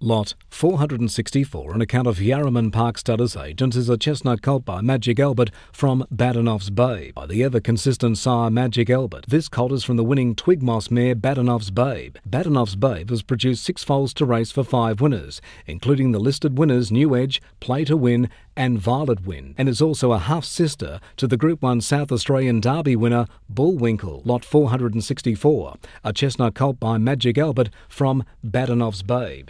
Lot 464 An account of Yarraman Park Studders agent is a chestnut colt by Magic Albert from Badinov's Babe by the ever consistent sire Magic Albert. This colt is from the winning Twig Moss mare Badinov's Babe. Badinov's Babe has produced six foals to race for five winners, including the listed winners New Edge, Play to Win, and Violet Win, and is also a half sister to the Group 1 South Australian Derby winner Bullwinkle. Lot 464, a chestnut colt by Magic Albert from Badinov's Babe.